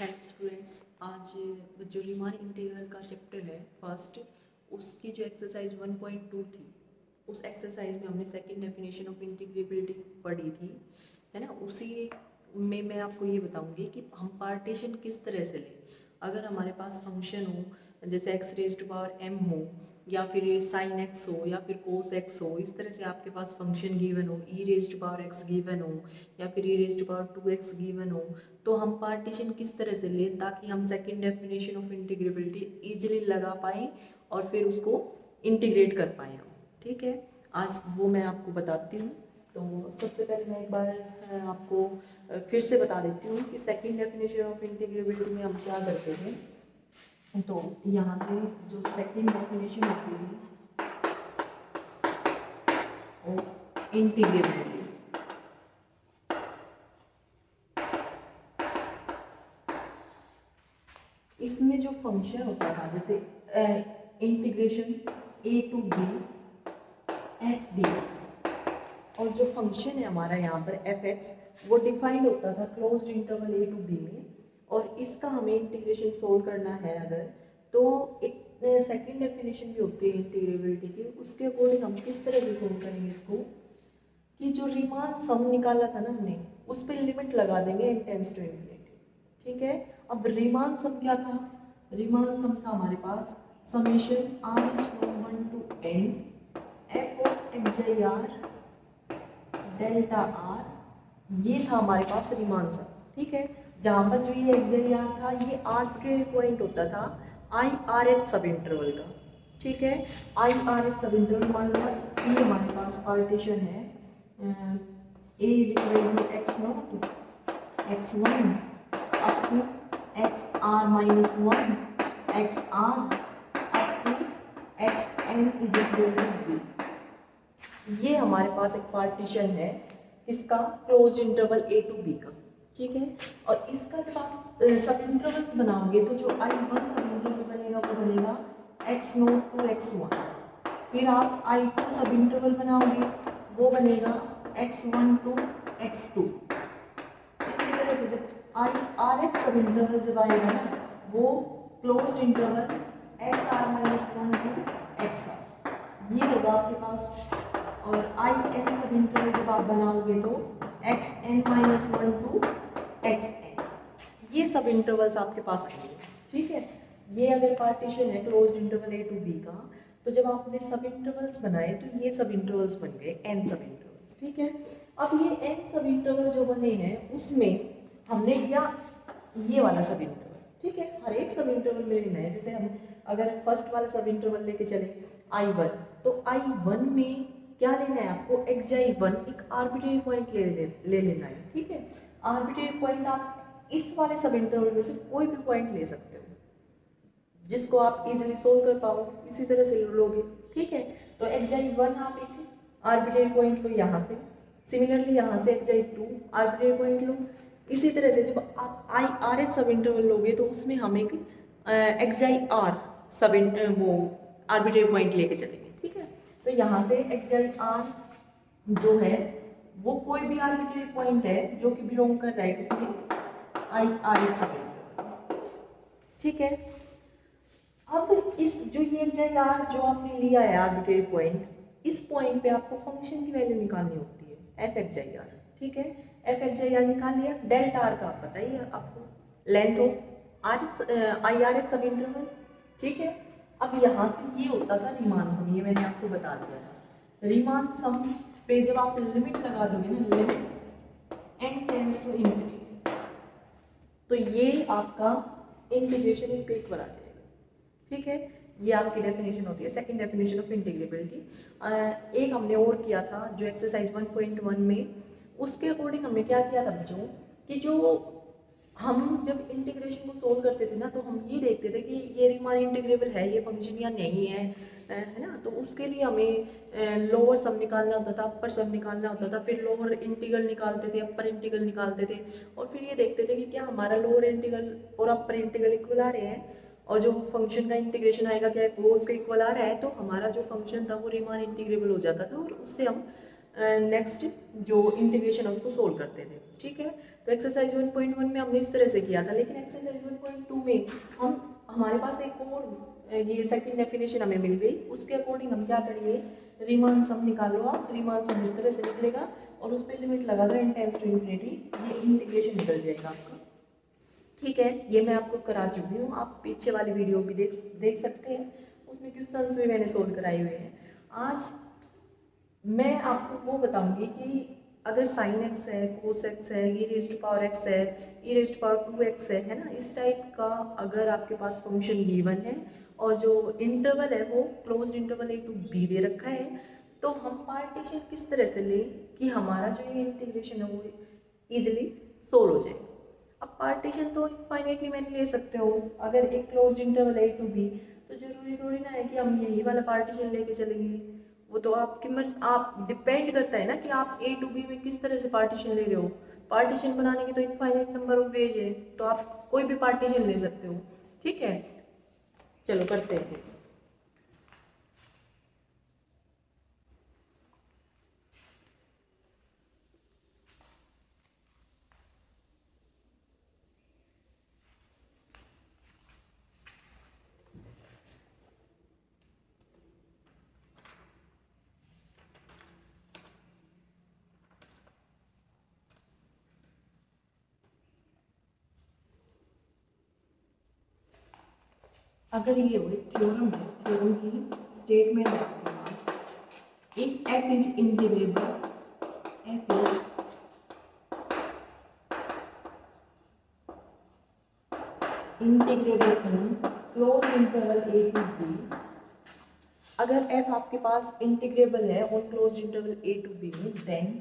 Help students आज जो Riemann integral का चैप्टर है फ़र्स्ट उसकी जो एक्सरसाइज 1.2 थी, उस एक्सरसाइज में हमने सेकंड डेफिनेशन ऑफ़ इंटीग्रेबिलिटी पढ़ी थी, है ना? उसी में मैं आपको ये बताऊँगी कि हम पार्टीशन किस तरह से लें। अगर हमारे पास फ़ंक्शन हो जैसे x raise to power m हो, या फिर साइन एक्स हो, या फिर कोस एक्स हो, इस तरह से आपके पास फ़ंक्शन गिवन हो e raise to power x given हो, या फिर e raise to power two x given हो तो हम पार्टीशन किस तरह से लें ताकि हम second definition of integrability easily लगा पाएँ और फिर उसको इंटीग्रेट कर पाएँ ठीक है? आज वो मैं आपको बताती हूँ तो सबसे पहले मैं एक बार आपको फिर से बता देती हूँ कि सेकेंड डेफिनेशन ऑफ़ इंटीग्रेबिलिटी में हम क्या करते हैं। तो यहाँ से जो सेकंड डेफिनेशन होती है ऑफ़ इंटीग्रेबिलिटी इसमें जो फ़ंक्शन होता था जैसे integration a to b f d x और जो फ़ंक्शन है हमारा यहाँ पर एफ़ एक्स वो डिफाइंड होता था close interval a to b में. और इसका हमें इंटीग्रेशन सोल्व करना है अगर तो एक सेकेंड डेफिनेशन भी होती है इंटीग्रेबिलिटी की, उसके अकॉर्डिंग हम किस तरह से सोल्व करेंगे इसको? कि जो रिमान सम निकाला था ना हमने, उस पर लिमिट लगा देंगे इंटेंस टू इन्फिनिटी ठीक है? अब रिमान सम क्या था? रिमान सम था हमारे पास summation r is from one to n f of x i r delta r ये था हमारे पास रिमान सम ठीक है? जहाँ पर जो ये एक्जेरियार था, ये आर्बिट्रेरी पॉइंट होता था i r h sub interval का, ठीक है? I r h sub interval मान लो, ये हमारे पास पार्टीशन है a is equal to x naught x one up to x r minus one x r up to x n is equal to b ये हमारे पास एक पार्टीशन है, इसका close interval a to b का। ठीक है? और इसका जब आप सब इंटरवल्स बनाओगे तो जो आई वन सब इंटरवल बनेगा, वो बनेगा x naught to x one फिर आप आई टू सब इंटरवल बनाओगे, वो बनेगा x one to x two इसी तरह से जब i r x sub interval जब आएगा ना, वो close interval x r minus one to x r ये होगा आपके पास। और आई एन सब इंटरवल जब आप बनाओगे तो x n minus one to x n ये सब इंटरवल्स आपके पास आएँगे ठीक है? ये अगर पार्टीशन है closed interval a to b का तो जब आपने सब इंटरवल्स बनाए तो ये सब इंटरवल्स बन गए एन सब इंटरवल्स ठीक है? अब ये एन सब इंटरवल जो बने हैं उसमें हमने लिया ये वाला सब इंटरवल ठीक है? हर एक सब इंटरवल में लेना है। जैसे हम अगर फ़र्स्ट वाला सब इंटरवल लेके चले आई वन तो आई वन में क्या लेना है आपको? एक्स आई वन एक आर्बिट्रेरी पॉइंट ले, ले ले लेना है ठीक है? आर्बिट्रेरी पॉइंट आप इस वाले सब इंटरवल में से कोई भी पॉइंट ले सकते हो। जिसको आप इजीली सोल्व कर पाओ, इसी तरह से लोगे, ठीक है? तो एक्स आई वन आप एक आर्बिट्रेरी पॉइंट लो यहाँ से सिमिलरली यहाँ से x i to arbitrary point लो। इसी तरह से जब आप i r h sub interval लोगे तो उसमें हम एक एक्स आई आर सब वो आर्बिट्रेरी पॉइंट लेके चलेंगे, ठीक है? तो यहाँ से एक्स आई आर जो है वो कोई भी आर्बिट्रेरी पॉइंट है जो कि बिलोंग कर रहा है किसमें आई आर एच सब ठीक है? अब इस जो ये आर जो आपने लिया है आर्बिट्रेरी पॉइंट, इस पॉइंट पे आपको फ़ंक्शन की वैल्यू निकालनी होती है एफ़ एक्स आई आर ठीक है? एफ़ एक्स आई आर निकाल लिया। डेल्टा आर का आप बताइए आपको। Length of r x i r x sub interval ठीक है? अब यहाँ से ये होता था रिमान सम, ये मैंने आपको बता दिया था। रिमान सम पे जब आप लिमिट लगा दोगे ना limit n tends to infinity तो ये आपका इंटीग्रेशन इसके इक्वल आ जाएगा। ठीक है? ये आपकी डेफिनेशन होती है सेकंड डेफिनेशन ऑफ़ इंटीग्रेबिलिटी एक हमने और किया था जो एक्सरसाइज 1.1 में, उसके अकॉर्डिंग हमने क्या किया था बच्चों? कि जो हम जब इंटीग्रेशन को सोल्व करते थे ना तो हम ये देखते थे कि ये हमारा इंटीग्रेबल है, ये फ़ंक्शन या नहीं है है ना? तो उसके लिए हमें लोअर सम निकालना होता था अपर सम निकालना होता था, फिर लोअर इंटीग्रल निकालते थे अपर इंटीग्रल निकालते थे, और फिर ये देखते थे कि क्या हमारा लोअर इंटीग्रल और अपर इंटीग्रल इक्वल आ रहे हैं, और जो फ़ंक्शन का इंटीग्रेशन आएगा, क्या वो उसका इक्वल आ रहा है? तो हमारा जो फ़ंक्शन था, वो रिमान इंटीग्रेबल हो जाता था, और उससे हम नेक्स्ट जो इंटीग्रेशन है उसको सोल्व करते थे, ठीक है? तो एक्सरसाइज 1.1 में हमने इस तरह से किया था, लेकिन एक्सरसाइज 1.2 में हम, हमारे पास एक और ये सेकंड डेफिनेशन हमें मिल गई। उसके अकॉर्डिंग हम क्या करेंगे? रिमान सम निकालो आप। रिमान सम इस तरह से निकलेगा और उस पर लिमिट लगा दो इंटेंस टू इन्फिनिटी ये इंटीग्रेशन निकल जाएगा आपका। ठीक है? ये मैं आपको करा चुकी हूँ। आप पीछे वाली वीडियो भी देख देख सकते हैं। उसमें क्वेश्चन भी मैंने सोल्व कराए हुए हैं। आज मैं आपको वो बताऊँगी कि अगर साइन एक्स है कोस एक्स है e raise to power x है e raise to power two x है है ना? इस टाइप का अगर आपके पास फ़ंक्शन गिवन है और जो इंटरवल है वो close interval a to b दे रखा है तो हम पार्टीशन किस तरह से लें कि हमारा जो ये इंटीग्रेशन है वो ईजिली सोल्व हो जाए? अब पार्टीशन तो इनफाइनेटली मैंने ले सकते हो, अगर एक close interval a to b तो ज़रूरी थोड़ी ना है कि हम यही वाला पार्टीशन लेके चलेंगे। वो तो आपकी मर्ज, आप डिपेंड करता है ना कि आप ए टू बी में किस तरह से पार्टीशन ले रहे हो। पार्टीशन बनाने की तो इनफाइनाइट नंबर ऑफ़ वेज है तो आप कोई भी पार्टीशन ले सकते हो। ठीक है? चलो करते हैं। अगर ये वो थ्योरम है थ्योरम की स्टेटमेंट है आपके पास if f is integrable f is integrable from close interval a to b अगर एफ़ आपके पास इंटीग्रेबल है और close interval a to b में then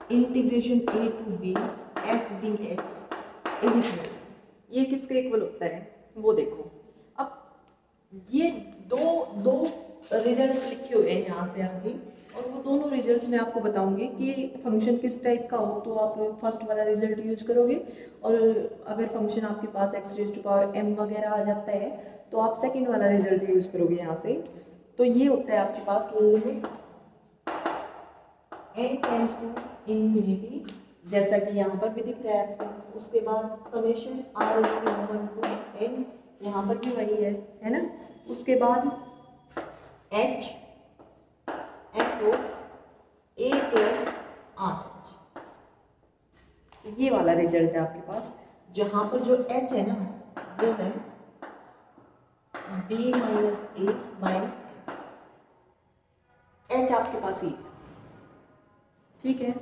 integration a to b f d x ये किसके इक्वल होता है? वो देखो। अब ये दो दो रिजल्ट्स लिखे हुए हैं यहाँ से आगे, और वो दोनों रिजल्ट्स मैं आपको बताऊँगी कि फ़ंक्शन किस टाइप का हो तो आप फ़र्स्ट वाला रिज़ल्ट यूज़ करोगे, और अगर फ़ंक्शन आपके पास x raise to power m वगैरह आ जाता है तो आप सेकंड वाला रिज़ल्ट यूज़ करोगे यहाँ से। तो ये होता है आपके पास limit n tends to infinity जैसा कि यहाँ पर भी दिख रहा है आपको। उसके बाद summation r h one to n यहाँ पर भी वही है है ना? उसके बाद h f of a plus r h ये वाला रिज़ल्ट है आपके पास, जहाँ पर जो एच है ना, वो है b minus a by h आपके पास ही। ठीक है?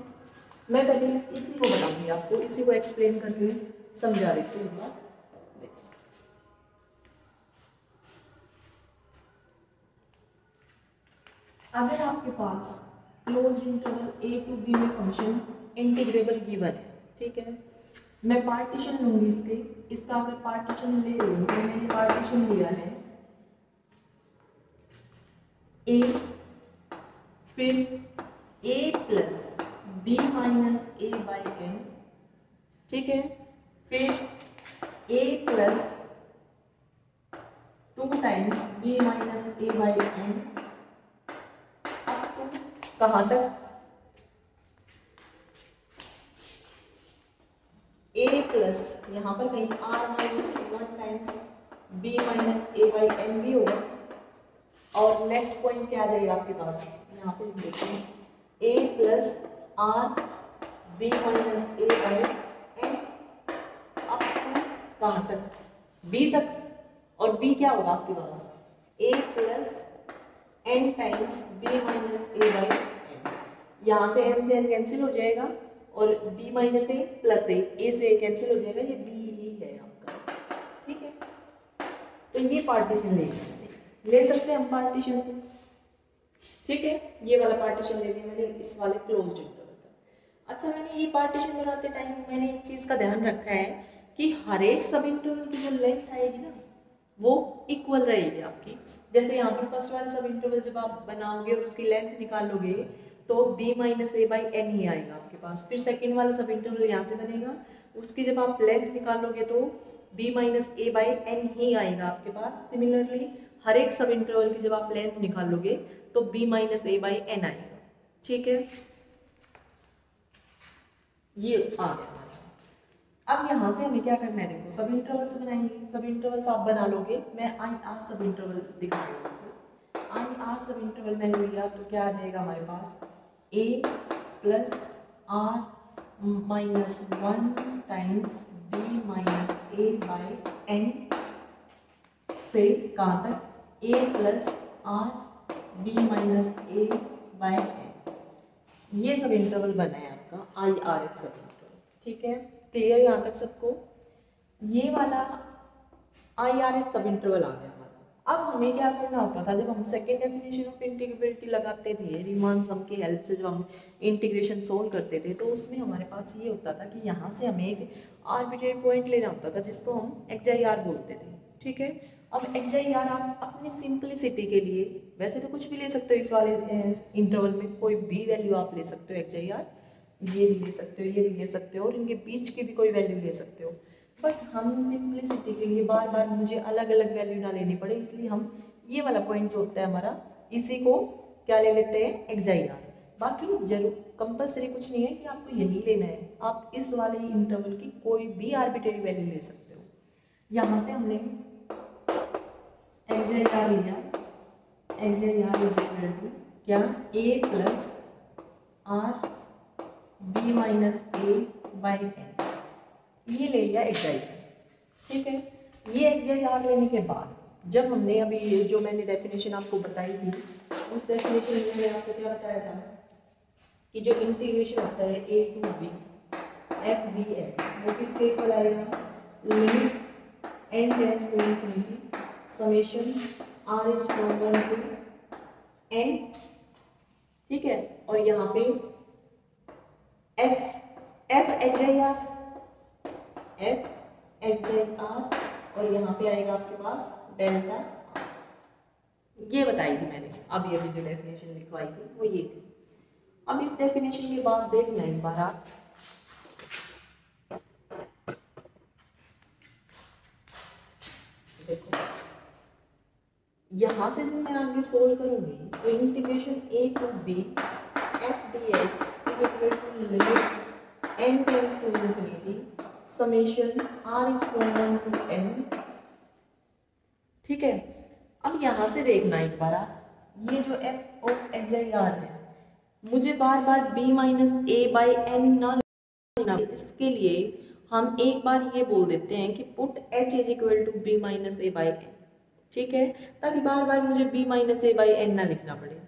मैं पहले इसी को बताऊँगी आपको, इसी को एक्सप्लेन करके समझा देती हूँ। अगर आपके पास close interval a to b में फ़ंक्शन इंटीग्रेबल गिवन है, ठीक है? मैं पार्टीशन लूँगी इसके, इसका अगर पार्टीशन ले रही हूँ तो मैंने पार्टीशन लिया है ए फिर a plus b minus a by n ठीक है? फिर a plus two times b minus a by n कहाँ तक? ए प्लस यहाँ पर कहीं r minus one times b minus a by n भी होगा। और नेक्स्ट पॉइंट क्या आ जाएगा आपके पास? यहाँ पे देखते हैं। A plus r b minus a by n up to कहाँ तक? बी तक। और बी क्या होगा आपके पास? A plus n times b minus a by n यहाँ से एन से एन कैंसिल हो जाएगा और b minus a plus a a से ए कैंसिल हो जाएगा। ये बी ही है आपका। ठीक है? तो ये पार्टीशन ले सकते ले सकते हैं हम पार्टीशन तो? ठीक है? ये वाला पार्टीशन ले लिया मैंने। इस वाले क्लोज्ड इंटरवल अच्छा मैंने ये पार्टीशन बनाते टाइम मैंने एक चीज़ का ध्यान रखा है कि हर एक सब इंटरवल की जो लेंथ आएगी ना, वो इक्वल रहेगी आपकी। जैसे यहाँ पर फ़र्स्ट वाला सब इंटरवल जब आप बनाओगे और उसकी लेंथ निकालोगे तो b minus a by n ही आएगा आपके पास। फिर सेकेंड वाला सब इंटरवल यहाँ से बनेगा। उसकी जब आप लेंथ निकालोगे तो b minus a by n ही आएगा आपके पास। सिमिलरली हर एक सब इंटरवल की जब आप लेंथ निकालोगे तो b minus a by n आएगा। ठीक है? ये आ गया अब यहाँ से हमें क्या करना है? देखो, सब इंटरवल्स बनाएँगे। सब इंटरवल्स आप बना लोगे। मैं आई आर सब इंटरवल दिखा रही आई आर सब इंटरवल मैंने लिया तो क्या आ जाएगा हमारे पास? A plus r minus one times b minus a by n से कहाँ तक? A plus r b minus a by n ये सब इंटरवल बना है आपका आई आर एच सब। ठीक है? क्लियर यहाँ तक सबको? ये वाला i r h sub interval आ गया अब हमें क्या करना होता था? जब हम सेकेंड डेफिनेशन ऑफ़ इंटीग्रेबिलिटी लगाते थे रिमान सम की हेल्प से जब हम इंटीग्रेशन सोल्व करते थे तो उसमें हमारे पास ये होता था कि यहाँ से हमें एक आर्बिट्रेरी पॉइंट लेना होता था, जिसको हम एक्स आई आर बोलते थे। ठीक है? अब एक्स आई आर आप अपनी सिंपलिसिटी के लिए, वैसे तो कुछ भी ले सकते हो इस वाले इंटरवल में, कोई भी वैल्यू आप ले सकते हो एक्स आई आर ये भी ले सकते हो, ये भी ले सकते हो और इनके बीच की भी कोई वैल्यू ले सकते हो। बट हम सिंप्लिसिटी के लिए बार बार मुझे अलग अलग वैल्यू ना लेनी पड़े, इसलिए हम ये वाला पॉइंट जो होता है हमारा, इसी को क्या ले लेते हैं? एग्जाई आर बाकी ज़रूर कंपलसरी कुछ नहीं है कि आपको यही लेना है। आप इस वाले इंटरवल की कोई भी आर्बिटरी वैल्यू ले सकते हो। यहाँ से हमने एग्जाई आर लिया। टू क्या? A plus r b minus a by n ये ले लिया एक्साइज ठीक है? ये एक्साइज आर लेने के बाद, जब हमने अभी ये जो मैंने डेफिनेशन आपको बताई थी, उस डेफिनेशन में मैंने आपको क्या बताया था? कि जो इंटीग्रेशन होता है a to b f d x वो किसके इक्वल आएगा? Limit n tends to infinity summation r is from one to n ठीक है? और यहाँ पे f f x i r f x z r और यहाँ पे आएगा आपके पास डेल्टा ये बताई थी मैंने अभी अभी जो डेफिनेशन लिखवाई थी, वो ये थी। अब इस डेफिनेशन के बाद देखना एक बार आप। देखो, यहाँ से जब मैं आगे सोल्व करूँगी तो integration a to b f d x equal to limit n tends to infinity summation r is from one to n ठीक है? अब यहाँ से देखना एक बार ये जो f of x i r है। मुझे बार बार b minus a by n ना इसके लिए हम एक बार ये बोल देते हैं कि put h is equal to b minus a by n ठीक है? ताकि बार बार मुझे b minus a by n ना लिखना पड़े।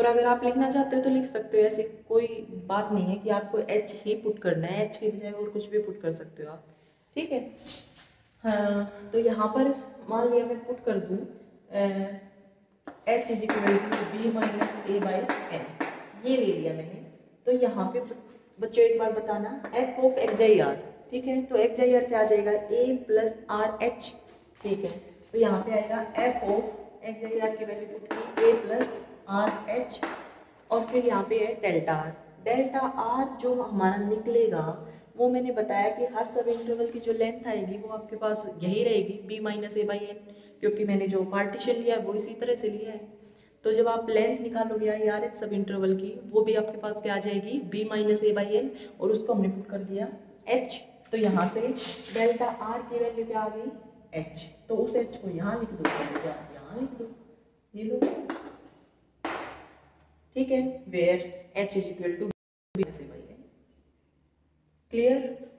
और अगर आप लिखना चाहते हो तो लिख सकते हो, ऐसी कोई बात नहीं है कि आपको एच ही पुट करना है एच के बजाय और कुछ भी पुट कर सकते हो आप। ठीक है? हाँ तो यहाँ पर मान लिया मैं पुट कर दूँ h is equal to b minus a by n ये ले लिया मैंने। तो यहाँ पे बच्चों, एक बार बताना। F of x i r ठीक है? तो एक्स आई आर क्या आ जाएगा? ए प्लस आर एच ठीक है? तो यहाँ पे आएगा f of x i r की वैल्यू पुट की ए प्लस आर एच और फिर यहाँ पे है डेल्टा आर डेल्टा आर जो हमारा निकलेगा, वो मैंने बताया कि हर सब इंटरवल की जो लेंथ आएगी, वो आपके पास यही रहेगी b minus a by n क्योंकि मैंने जो पार्टीशन लिया है, वो इसी तरह से लिया है। तो जब आप लेंथ निकालोगे आर एच सब इंटरवल की, वो भी आपके पास क्या आ जाएगी? B minus a by n और उसको हमने पुट कर दिया एच तो यहाँ से डेल्टा आर की वैल्यू क्या आ गई? एच तो उस एच को यहाँ लिख दो, यहाँ लिख दो। ये लो। ठीक है? Where h is equal to clear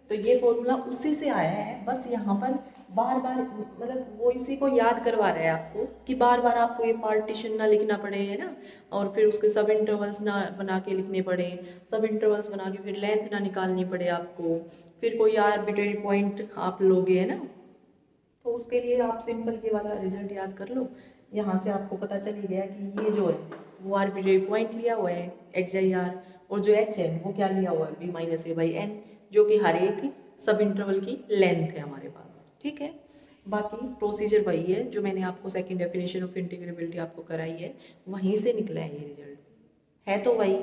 तो ये फॉर्मूला उसी से आया है। बस यहाँ पर बार बार मतलब वो इसी को याद करवा रहा है आपको कि बार बार आपको ये पार्टीशन ना लिखना पड़े, है ना? और फिर उसके सब इंटरवल्स ना बना के लिखने पड़े सब इंटरवल्स बना के फिर लेंथ ना निकालनी पड़े आपको। फिर कोई आर्बिट्रेरी पॉइंट आप लोगे, है ना? तो उसके लिए आप सिंपल ये वाला रिज़ल्ट याद कर लो। यहाँ से आपको पता चल ही गया कि ये जो है वो आर्बिट्रेरी पॉइंट लिया हुआ है एक्स आई आर और जो एच है वो क्या लिया हुआ है? B minus a by n जो कि हर एक सब इंटरवल की लेंथ है हमारे पास, ठीक है? बाकी प्रोसीजर वही है, जो मैंने आपको सेकंड डेफिनेशन ऑफ़ इंटीग्रेबिलिटी आपको कराई है, वहीं से निकला है ये रिज़ल्ट है तो वही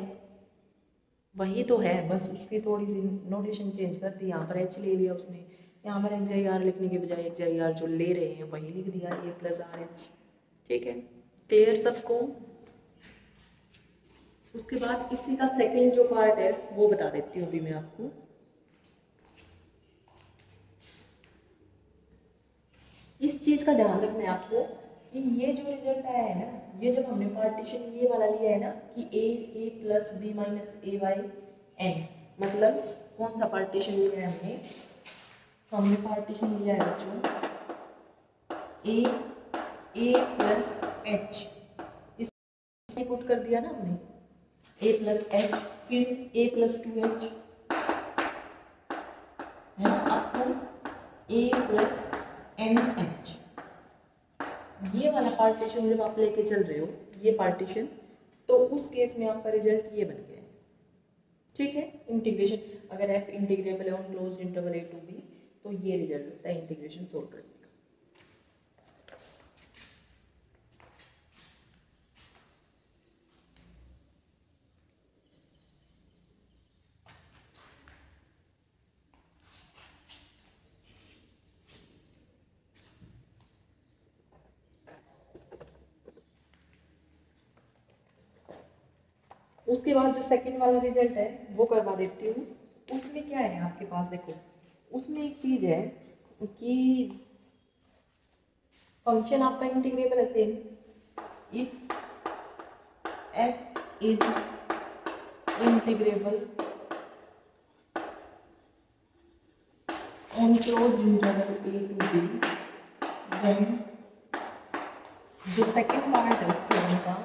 वही तो है, बस उसकी थोड़ी सी नोटेशन चेंज कर दी, यहाँ पर एच ले लिया उसने। यहाँ पर एक्स आई आर लिखने के बजाय एक्स आई आर जो ले रहे हैं, वही लिख दिया ए प्लस आर एच ठीक है? क्लियर सबको? उसके बाद इसी का सेकेंड जो पार्ट है, वो बता देती हूँ अभी मैं आपको। इस चीज़ का ध्यान रखना है आपको कि ये जो रिज़ल्ट आया है ना, ये जब हमने पार्टीशन ये वाला लिया है ना, कि a a plus b minus a y n मतलब कौन सा पार्टीशन लिया है हमने? हमने पार्टीशन लिया है बच्चों ए ए प्लस एच इस पुट कर दिया ना हमने। ए प्लस एच फिर ए प्लस टू एच है ना? Up to a plus n h ये वाला पार्टीशन जब आप लेके चल रहे हो, ये पार्टीशन तो उस केस में आपका रिज़ल्ट ये बन गया ठीक है? इंटीग्रेशन अगर एफ़ इंटीग्रेबल है on close interval a to b तो ये रिज़ल्ट होता है इंटीग्रेशन सोल्व करने उसके बाद जो सेकंड वाला रिज़ल्ट है, वो करवा देती हूँ। उसमें क्या है आपके पास? देखो, उसमें एक चीज़ है कि फ़ंक्शन आपका इंटीग्रेबल है same if f is integrable on close interval a to b then जो सेकंड पार्ट है उसके का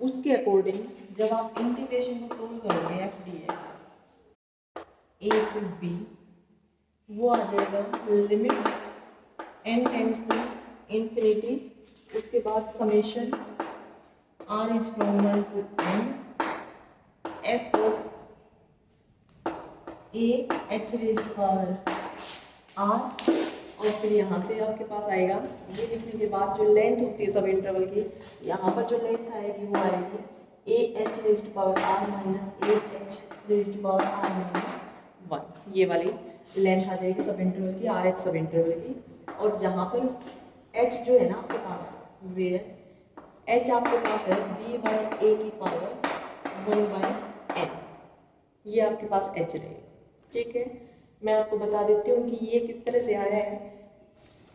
उसके अकॉर्डिंग जब आप इंटीग्रेशन को सोल्व करोगे f d x a to b वो आ जाएगा limit n tends to infinity उसके बाद summation r is from one to n f of h raise power r और फिर यहाँ से आपके पास आएगा। ये लिखने के बाद जो लेंथ होती है सब इंटरवल की, यहाँ पर जो लेंथ आएगी वो आएगी a h raise to power r minus a h raise to power r minus one ये वाली लेंथ आ जाएगी सब इंटरवल की आर एच सब इंटरवल की। और जहाँ पर एच जो है ना आपके पास, वे एच आपके पास है बी बाई ए की पावर वन बाई एन ये आपके पास एच रहेगी। ठीक है? मैं आपको बता देती हूँ कि ये किस तरह से आया है।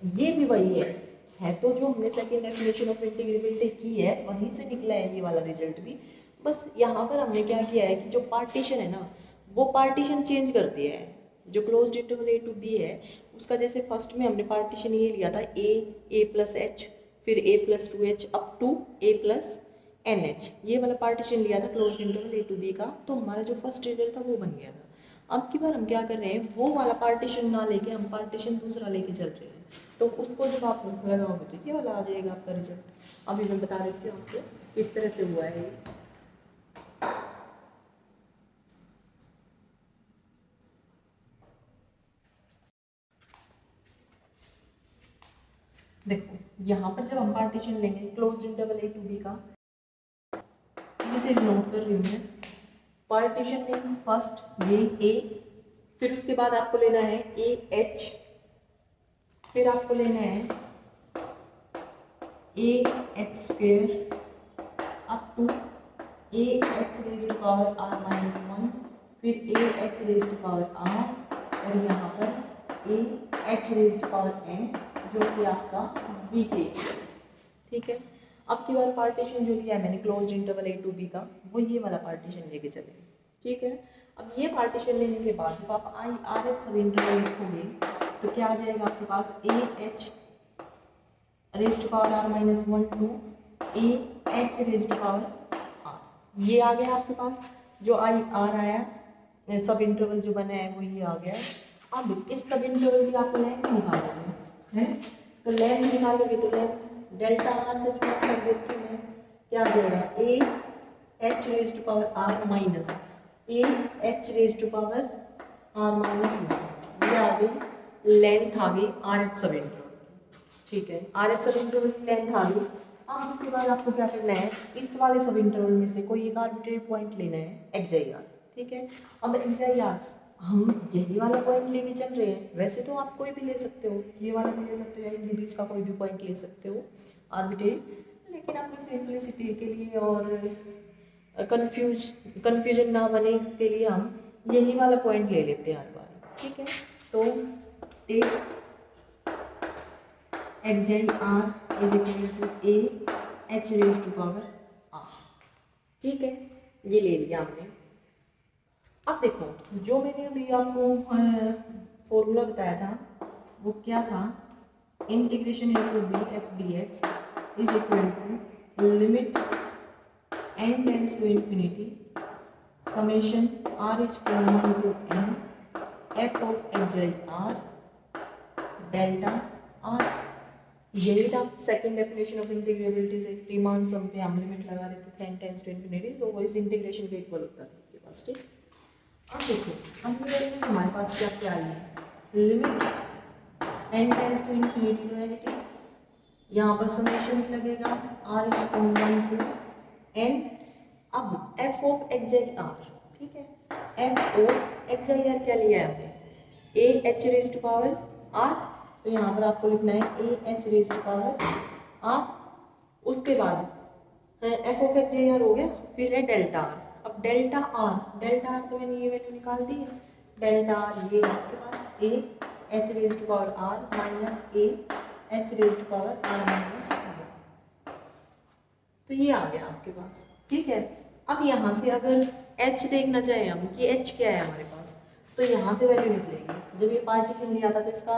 ये भी वही है। है तो जो हमने सेकेंड डेफिनेशन ऑफ़ इंटीग्रेबिलिटी की है, वहीं से निकला है ये वाला रिज़ल्ट भी। बस यहाँ पर हमने क्या किया है कि जो पार्टीशन है ना, वो पार्टीशन चेंज कर दिया है। जो close interval a to b है, उसका जैसे फ़र्स्ट में हमने पार्टीशन ये लिया था ए ए प्लस एच फिर a plus two h up to a plus n h ये वाला पार्टीशन लिया था close interval a to b का तो हमारा जो फ़र्स्ट रिज़ल्ट था वो बन गया था। अब की बार हम क्या कर रहे हैं, वो वाला पार्टीशन ना लेके हम पार्टीशन दूसरा लेके चल रहे हैं। तो उसको जब आप लगाओगे तो ये वाला आ जाएगा आपका रिज़ल्ट अभी मैं बता देती हूँ आपको, किस तरह से हुआ है ये। देखो, यहाँ पर जब हम पार्टीशन लेंगे close interval a to b का इसे नोट कर रही हूँ। मैं पार्टीशन नेम फ़र्स्ट ये ए फिर उसके बाद आपको लेना है ए एच फिर आपको लेना है a h square up to a h raise to power r minus one फिर a h raise to power r और यहाँ पर a h raise to power n जो कि आपका बी के ठीक है? अब की बार पार्टीशन जो लिया है मैंने close interval a to b का, वो ये वाला पार्टीशन लेके चले। ठीक है? अब ये पार्टीशन लेने के बाद जब आप i r h sub interval लिखोगे तो क्या आ जाएगा आपके पास? A h rest power r minus one to a h rest power r ये आ गया आपके पास, जो आई आर आया सब इंटरवल जो बना है, वो ये आ गया। अब इस सब इंटरवल की आपको लेंथ निकालोगे है तो लेंथ निकालोगे तो लेंथ डेल्टा आर से डिवाइड कर देती हूँ क्या जाएगा? A h raise to power r minus a h raise to power r minus ये आ गई लेंथ आ गई आर एच इंटरवल ठीक है आर एच सब इंटरवल की लेंथ आ गई। अब उसके बाद आपको क्या करना है? इस वाले सब इंटरवल में से कोई एक आर्बिट्री पॉइंट लेना है एक्स आई आर ठीक है? अब एक्स आई आर हम यही वाला पॉइंट लेके चल रहे हैं। वैसे तो आप कोई भी ले सकते हो। ये वाला भी ले सकते हो, या इनके बीच का कोई भी पॉइंट ले सकते हो। आर्बिट्री लेकिन अपनी सिंप्लिसिटी के लिए और कन्फ्यूज़ कन्फ्यूज़न ना बने, इसके लिए हम यही वाला पॉइंट ले लेते हैं हर बार। ठीक है? तो take x r is equal to a h raise to power r ठीक है? ये ले लिया हमने। अब देखो, जो मैंने अभी आपको फॉर्मूला बताया था, वो क्या था? Integration a to b f d x is equal to limit n tends to infinity summation r is from 1 to n, f of xi r, delta r. यही था। सेकंड डेफिनेशन ऑफ़ इंटीग्रेबिलिटी से Riemann sum पे हम limit लगा देते थे, n tense to infinity तो वो इस इंटीग्रेशन के इक्वल होता था आपके पास ठीक? अब देखो अब हमारे पास क्या क्या आई है। Limit n tends to infinity तो एज इज़ यहाँ पर समेशन लगेगा r is from 1 to n अब f of x i r ठीक है? F of x i r क्या लिया है हमने? A h raise to power r तो यहाँ पर आपको लिखना है a h raise to power r उसके बाद f of x i r हो गया, फिर है delta r delta r delta r तो मैंने ये वैल्यू निकाल दी है। डेल्टा आर ये आपके पास a h raise to power r minus a h raise to power r minus तो ये आ गया आपके पास, ठीक है? अब यहाँ से अगर एच देखना चाहें हम कि एच क्या है हमारे पास तो यहाँ से वैल्यू निकलेगी। जब ये पार्टीशन लिया था तो इसका,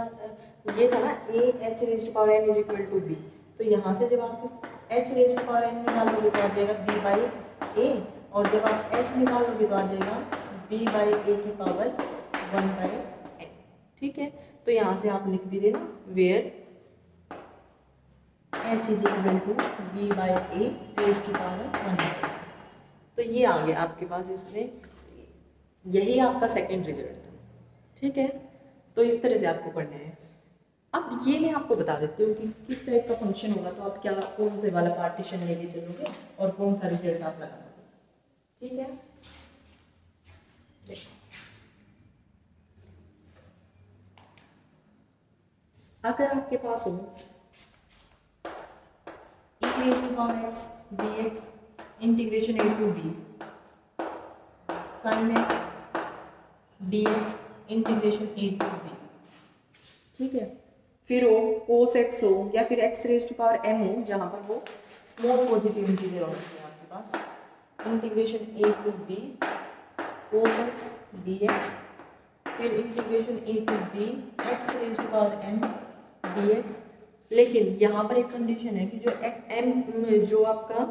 ये था ना a h raise to power n is equal to b तो यहाँ से जब आप h raise to power n निकालोगे तो आ जाएगा बी बाई ए और जब आप एच निकालोगे तो आ जाएगा बी बाई ए की पावर वन बाई एन ठीक है? तो यहाँ से आप लिख भी देना where h is equal to b by a raise to power one by तो ये आ गया आपके पास इसमें। यही आपका सेकेंड रिज़ल्ट था। ठीक है? तो इस तरह से आपको पढ़ना है। अब ये मैं आपको बता देती हूँ कि किस टाइप का फ़ंक्शन होगा तो आप क्या, कौन से वाला पार्टीशन लेके चलोगे और कौन सा रिज़ल्ट आप लगाओगे। ठीक है? अगर आपके पास हो e to x d x integration a to b sine x d x integration a to b ठीक है? फिर हो कोस एक्स हो या फिर x raise to power m हो, जहाँ पर वो स्मॉल पॉजिटिव इंटीजर चाहिए आपके पास। Integration a to b cos x d x फिर integration a to b x raise to power m d x लेकिन यहाँ पर एक कंडीशन है कि जो एम जो आपका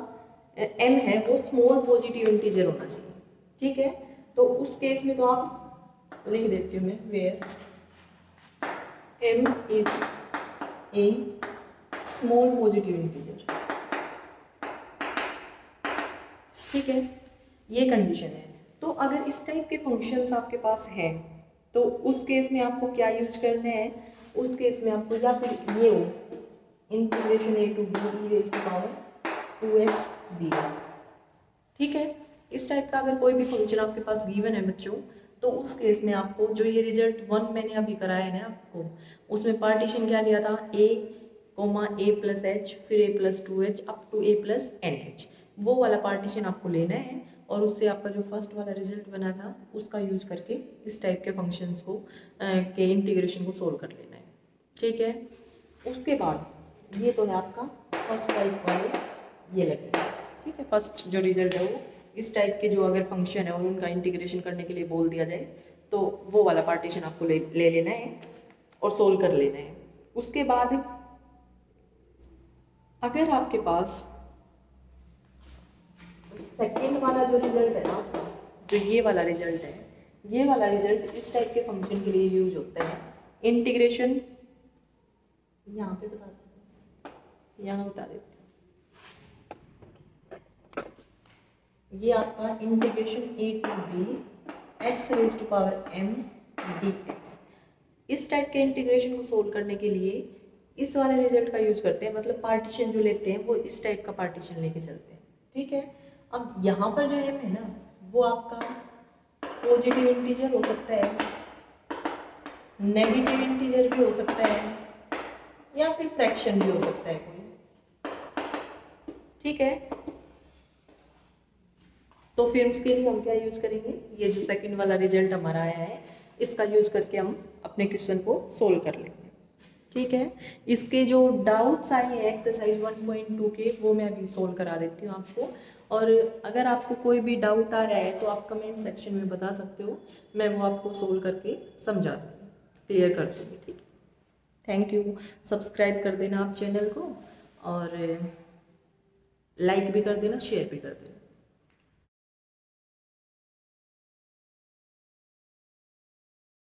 एम है, वो स्मॉल पॉजिटिव इंटीजर होना चाहिए। ठीक है? तो उस केस में तो आप लिख देती हूँ मैं where m is a small positive integer ठीक है? ये कंडीशन है। तो अगर इस टाइप के फ़ंक्शंस आपके पास हैं तो उस केस में आपको क्या यूज़ करना है? उस केस में आपको या फिर ये integration a to b raise to power two x d x ठीक है? इस टाइप का अगर कोई भी फ़ंक्शन आपके पास गिवन है बच्चों तो उस केस में आपको जो ये रिज़ल्ट वन मैंने अभी कराया है ना आपको, उसमें पार्टीशन क्या लिया था? A comma a plus h फिर a plus two h up to a plus n h वो वाला पार्टीशन आपको लेना है और उससे आपका जो फ़र्स्ट वाला रिज़ल्ट बना था, उसका यूज़ करके इस टाइप के फ़ंक्शंस को के इंटीग्रेशन को सोल्व कर लेना है। ठीक है? उसके बाद ये तो है आपका फ़र्स्ट टाइप वाले, ये लगेगा ठीक है? फ़र्स्ट जो रिज़ल्ट है वो, इस टाइप के जो अगर फ़ंक्शन है और उनका इंटीग्रेशन करने के लिए बोल दिया जाए तो वो वाला पार्टीशन आपको ले ले लेना है और सोल्व कर लेना है। उसके बाद अगर आपके पास सेकेंड वाला जो रिज़ल्ट है ना, जो ये वाला रिज़ल्ट है, ये वाला रिज़ल्ट इस टाइप के फ़ंक्शन के लिए यूज़ होता है। इंटीग्रेशन यहाँ पे बता देते यहाँ बता देते ये आपका integration a to b x raise to power m d x इस टाइप के इंटीग्रेशन को सोल्व करने के लिए इस वाले रिज़ल्ट का यूज़ करते हैं मतलब पार्टीशन जो लेते हैं, वो इस टाइप का पार्टीशन लेके चलते हैं। ठीक है? अब यहाँ पर जो एम है ना, वो आपका पॉजिटिव इंटीजर हो सकता है नेगेटिव इंटीजर भी हो सकता है, या फिर फ्रैक्शन भी हो सकता है कोई। ठीक है? तो फिर उसके लिए हम क्या यूज़ करेंगे? ये जो सेकंड वाला रिज़ल्ट हमारा आया है, इसका यूज़ करके हम अपने क्वेश्चन को सोल्व कर लेंगे। ठीक है? इसके जो डाउट्स आए हैं एक्सरसाइज 1.2 के, वो मैं अभी सोल्व करा देती हूँ आपको। और अगर आपको कोई भी डाउट आ रहा है तो आप कमेंट सेक्शन में बता सकते हो। मैं वो आपको सोल्व करके समझा दूँगी। क्लियर कर दूँगी, ठीक है? थैंक यू सब्सक्राइब कर देना आप चैनल को और लाइक भी कर देना शेयर भी कर देना।